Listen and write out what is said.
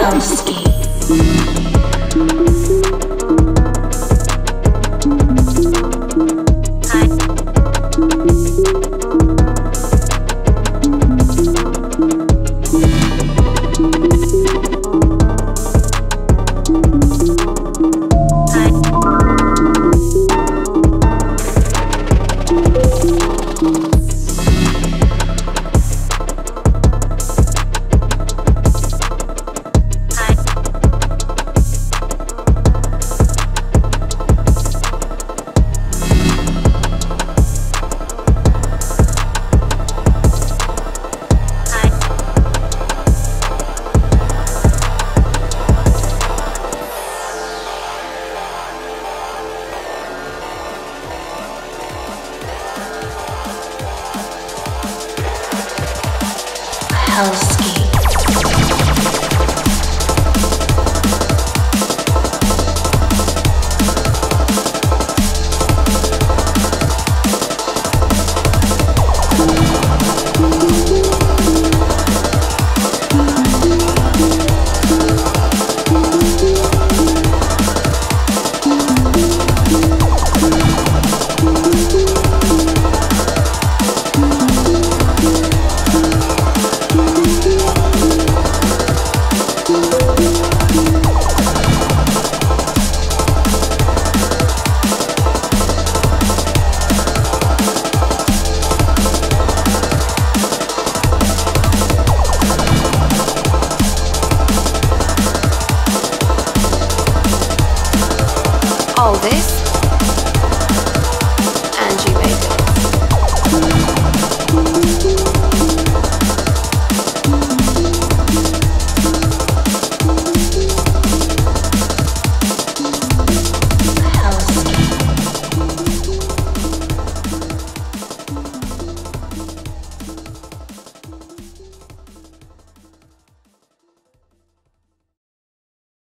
Hellscape. Hellscape. all this and you made it.